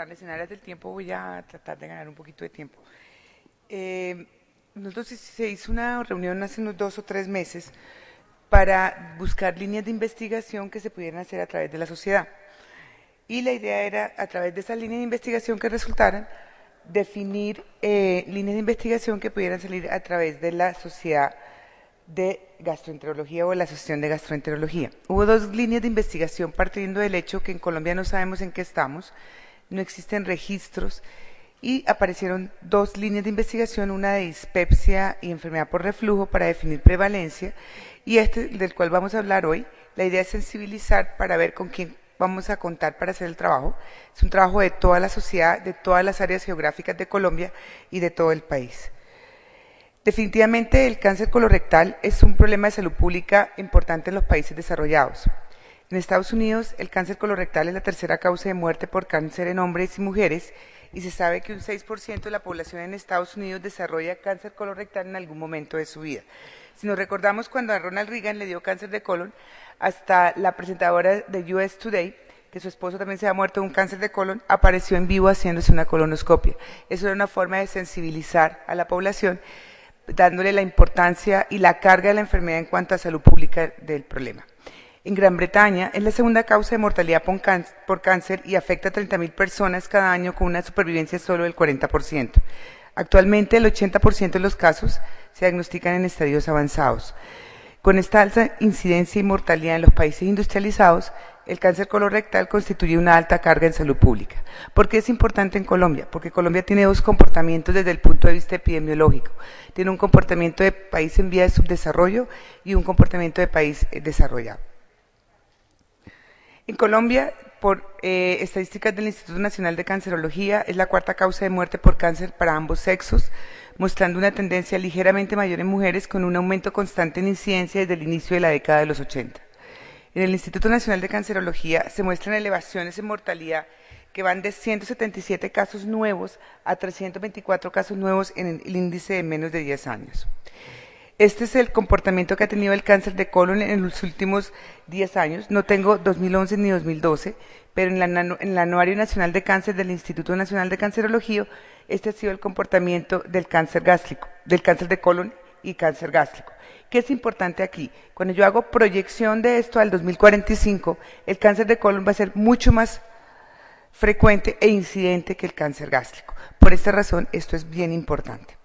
tardes. En áreas del tiempo voy a tratar de ganar un poquito de tiempo. Eh, nosotros se hizo una reunión hace unos dos o tres meses para buscar líneas de investigación que se pudieran hacer a través de la sociedad. Y la idea era, a través de esas líneas de investigación que resultaran, definir eh, líneas de investigación que pudieran salir a través de la sociedad de gastroenterología o la asociación de gastroenterología. Hubo dos líneas de investigación partiendo del hecho que en Colombia no sabemos en qué estamos, no existen registros y aparecieron dos líneas de investigación, una de dispepsia y enfermedad por reflujo para definir prevalencia y este del cual vamos a hablar hoy. La idea es sensibilizar para ver con quién vamos a contar para hacer el trabajo. Es un trabajo de toda la sociedad, de todas las áreas geográficas de Colombia y de todo el país. Definitivamente el cáncer colorectal es un problema de salud pública importante en los países desarrollados. En Estados Unidos, el cáncer colorectal es la tercera causa de muerte por cáncer en hombres y mujeres y se sabe que un 6% de la población en Estados Unidos desarrolla cáncer colorectal en algún momento de su vida. Si nos recordamos cuando a Ronald Reagan le dio cáncer de colon, hasta la presentadora de US Today, que su esposo también se ha muerto de un cáncer de colon, apareció en vivo haciéndose una colonoscopia. Eso era una forma de sensibilizar a la población dándole la importancia y la carga de la enfermedad en cuanto a salud pública del problema. En Gran Bretaña es la segunda causa de mortalidad por cáncer y afecta a 30.000 personas cada año con una supervivencia solo del 40%. Actualmente el 80% de los casos se diagnostican en estadios avanzados. Con esta alta incidencia y mortalidad en los países industrializados, el cáncer colorectal constituye una alta carga en salud pública. ¿Por qué es importante en Colombia? Porque Colombia tiene dos comportamientos desde el punto de vista epidemiológico. Tiene un comportamiento de país en vía de subdesarrollo y un comportamiento de país eh, desarrollado. En Colombia, por eh, estadísticas del Instituto Nacional de Cancerología, es la cuarta causa de muerte por cáncer para ambos sexos, mostrando una tendencia ligeramente mayor en mujeres con un aumento constante en incidencia desde el inicio de la década de los 80. En el Instituto Nacional de Cancerología se muestran elevaciones en mortalidad que van de 177 casos nuevos a 324 casos nuevos en el índice de menos de 10 años. Este es el comportamiento que ha tenido el cáncer de colon en los últimos 10 años. No tengo 2011 ni 2012, pero en, en el Anuario Nacional de Cáncer del Instituto Nacional de Cancerología, este ha sido el comportamiento del cáncer gástrico, del cáncer de colon y cáncer gástrico. ¿Qué es importante aquí? Cuando yo hago proyección de esto al 2045, el cáncer de colon va a ser mucho más frecuente e incidente que el cáncer gástrico. Por esta razón, esto es bien importante.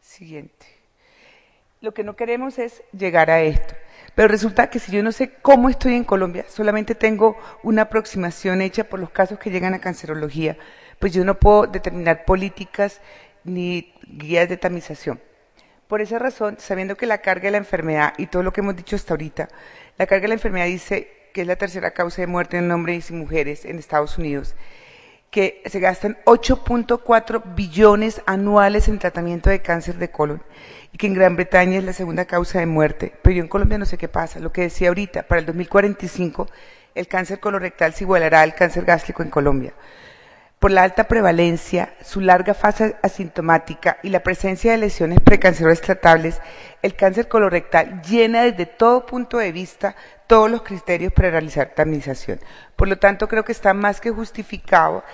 Siguiente. Lo que no queremos es llegar a esto. Pero resulta que si yo no sé cómo estoy en Colombia, solamente tengo una aproximación hecha por los casos que llegan a cancerología, pues yo no puedo determinar políticas ni guías de tamización. Por esa razón, sabiendo que la carga de la enfermedad y todo lo que hemos dicho hasta ahorita, la carga de la enfermedad dice que es la tercera causa de muerte en hombres y mujeres en Estados Unidos, que se gastan 8.4 billones anuales en tratamiento de cáncer de colon y que en Gran Bretaña es la segunda causa de muerte. Pero yo en Colombia no sé qué pasa. Lo que decía ahorita, para el 2045 el cáncer colorectal se igualará al cáncer gástrico en Colombia por la alta prevalencia, su larga fase asintomática y la presencia de lesiones precancerosas tratables, el cáncer colorectal llena desde todo punto de vista todos los criterios para realizar tamización. Por lo tanto, creo que está más que justificado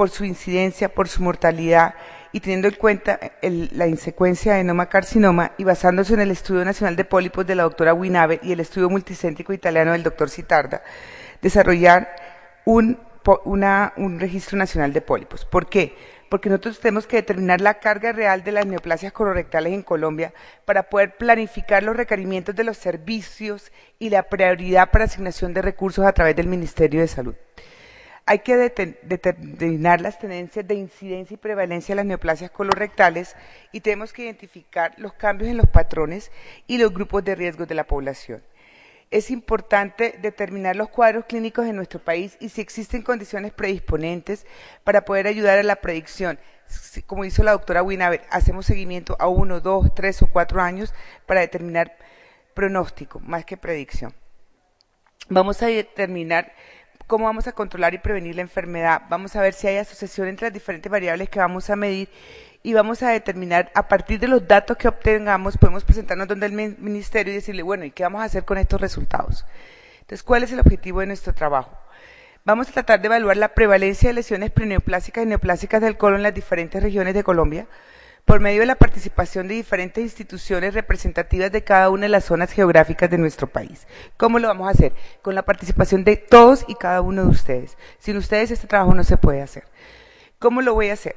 por su incidencia, por su mortalidad y teniendo en cuenta la insecuencia de enoma carcinoma y basándose en el Estudio Nacional de Pólipos de la doctora Winaber y el estudio multicéntrico italiano del doctor Citarda, desarrollar un un registro nacional de pólipos. ¿Por qué? Porque nosotros tenemos que determinar la carga real de las neoplasias colorectales en Colombia para poder planificar los requerimientos de los servicios y la prioridad para asignación de recursos a través del Ministerio de Salud. Hay que determinar las tendencias de incidencia y prevalencia de las neoplasias colorectales y tenemos que identificar los cambios en los patrones y los grupos de riesgo de la población es importante determinar los cuadros clínicos en nuestro país y si existen condiciones predisponentes para poder ayudar a la predicción. Como hizo la doctora Winaber, hacemos seguimiento a uno, dos, tres o cuatro años para determinar pronóstico, más que predicción. Vamos a determinar cómo vamos a controlar y prevenir la enfermedad. Vamos a ver si hay asociación entre las diferentes variables que vamos a medir y vamos a determinar, a partir de los datos que obtengamos, podemos presentarnos donde el ministerio y decirle, bueno, ¿y qué vamos a hacer con estos resultados? Entonces, ¿cuál es el objetivo de nuestro trabajo? Vamos a tratar de evaluar la prevalencia de lesiones preneoplásicas y neoplásicas del colon en las diferentes regiones de Colombia por medio de la participación de diferentes instituciones representativas de cada una de las zonas geográficas de nuestro país. ¿Cómo lo vamos a hacer? Con la participación de todos y cada uno de ustedes. Sin ustedes este trabajo no se puede hacer. ¿Cómo lo voy a hacer?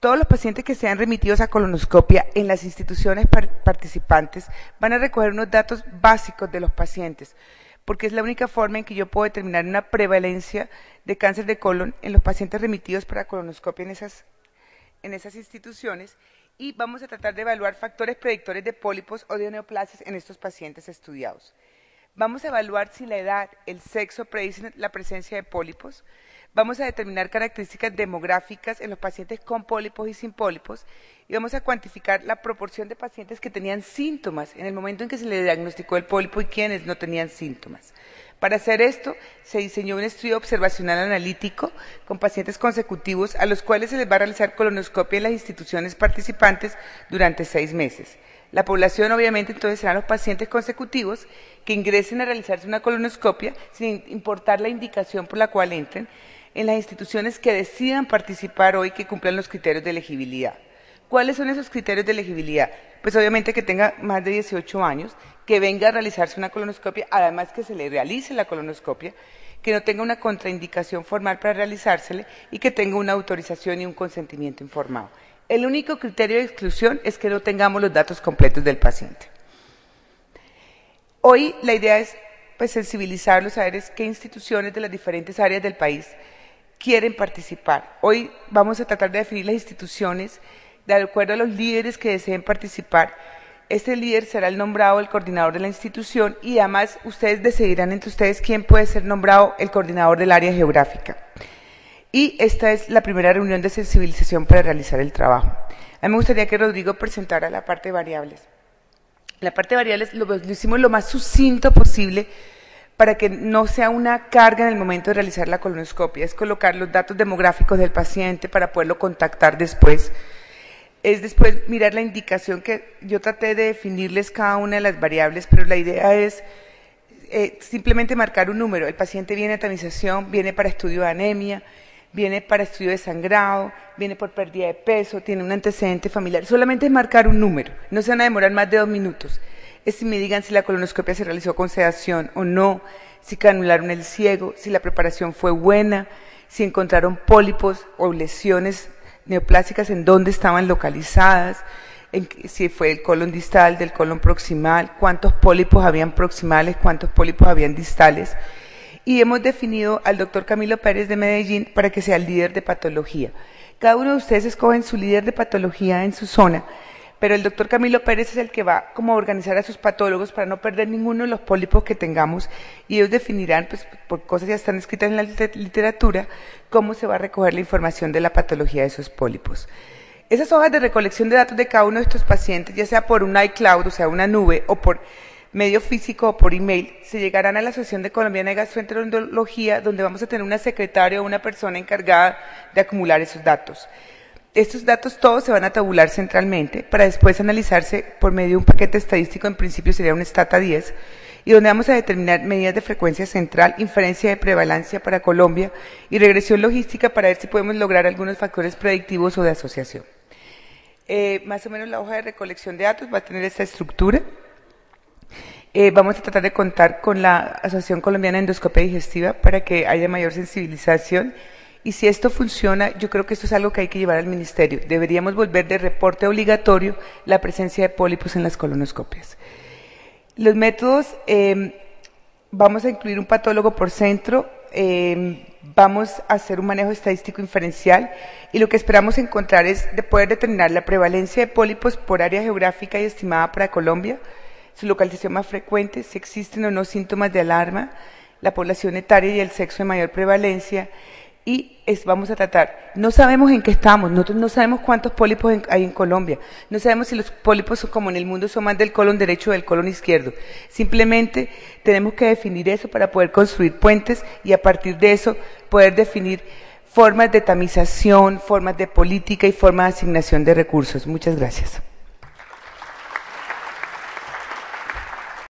Todos los pacientes que sean remitidos a colonoscopia en las instituciones participantes van a recoger unos datos básicos de los pacientes, porque es la única forma en que yo puedo determinar una prevalencia de cáncer de colon en los pacientes remitidos para colonoscopia en esas, en esas instituciones y vamos a tratar de evaluar factores predictores de pólipos o de neoplasias en estos pacientes estudiados. Vamos a evaluar si la edad, el sexo predicen la presencia de pólipos. Vamos a determinar características demográficas en los pacientes con pólipos y sin pólipos y vamos a cuantificar la proporción de pacientes que tenían síntomas en el momento en que se le diagnosticó el pólipo y quienes no tenían síntomas. Para hacer esto, se diseñó un estudio observacional analítico con pacientes consecutivos a los cuales se les va a realizar colonoscopia en las instituciones participantes durante seis meses. La población, obviamente, entonces serán los pacientes consecutivos que ingresen a realizarse una colonoscopia sin importar la indicación por la cual entren en las instituciones que decidan participar hoy que cumplan los criterios de elegibilidad. ¿Cuáles son esos criterios de elegibilidad? Pues obviamente que tenga más de 18 años, que venga a realizarse una colonoscopia, además que se le realice la colonoscopia, que no tenga una contraindicación formal para realizársele y que tenga una autorización y un consentimiento informado. El único criterio de exclusión es que no tengamos los datos completos del paciente. Hoy la idea es pues, sensibilizarlos a ver qué instituciones de las diferentes áreas del país quieren participar. Hoy vamos a tratar de definir las instituciones de acuerdo a los líderes que deseen participar. Este líder será el nombrado el coordinador de la institución y además ustedes decidirán entre ustedes quién puede ser nombrado el coordinador del área geográfica. Y esta es la primera reunión de sensibilización para realizar el trabajo. A mí me gustaría que Rodrigo presentara la parte de variables. La parte de variables lo, lo hicimos lo más sucinto posible para que no sea una carga en el momento de realizar la colonoscopia, es colocar los datos demográficos del paciente para poderlo contactar después. Es después mirar la indicación que yo traté de definirles cada una de las variables, pero la idea es eh, simplemente marcar un número. El paciente viene a tamización, viene para estudio de anemia, viene para estudio de sangrado, viene por pérdida de peso, tiene un antecedente familiar. Solamente es marcar un número, no se van a demorar más de dos minutos es si me digan si la colonoscopia se realizó con sedación o no, si canularon el ciego, si la preparación fue buena, si encontraron pólipos o lesiones neoplásicas en dónde estaban localizadas, si fue el colon distal, del colon proximal, cuántos pólipos habían proximales, cuántos pólipos habían distales. Y hemos definido al doctor Camilo Pérez de Medellín para que sea el líder de patología. Cada uno de ustedes escogen su líder de patología en su zona pero el doctor Camilo Pérez es el que va como a organizar a sus patólogos para no perder ninguno de los pólipos que tengamos y ellos definirán, pues por cosas ya están escritas en la literatura, cómo se va a recoger la información de la patología de esos pólipos. Esas hojas de recolección de datos de cada uno de estos pacientes, ya sea por un iCloud, o sea, una nube, o por medio físico o por email, se llegarán a la Asociación de Colombiana de Gastroenterología, donde vamos a tener una secretaria o una persona encargada de acumular esos datos. Estos datos todos se van a tabular centralmente para después analizarse por medio de un paquete estadístico, en principio sería un Stata 10, y donde vamos a determinar medidas de frecuencia central, inferencia de prevalencia para Colombia y regresión logística para ver si podemos lograr algunos factores predictivos o de asociación. Eh, más o menos la hoja de recolección de datos va a tener esta estructura. Eh, vamos a tratar de contar con la Asociación Colombiana de Endoscopia Digestiva para que haya mayor sensibilización y si esto funciona, yo creo que esto es algo que hay que llevar al ministerio. Deberíamos volver de reporte obligatorio la presencia de pólipos en las colonoscopias. Los métodos, em, vamos a incluir un patólogo por centro, em, vamos a hacer un manejo estadístico inferencial y lo que esperamos encontrar es de poder determinar la prevalencia de pólipos por área geográfica y estimada para Colombia, su localización más frecuente, si existen o no síntomas de alarma, la población etaria y el sexo de mayor prevalencia, y vamos a tratar. No sabemos en qué estamos, nosotros no sabemos cuántos pólipos hay en Colombia, no sabemos si los pólipos como en el mundo son más del colon derecho o del colon izquierdo. Simplemente tenemos que definir eso para poder construir puentes y a partir de eso poder definir formas de tamización, formas de política y formas de asignación de recursos. Muchas gracias.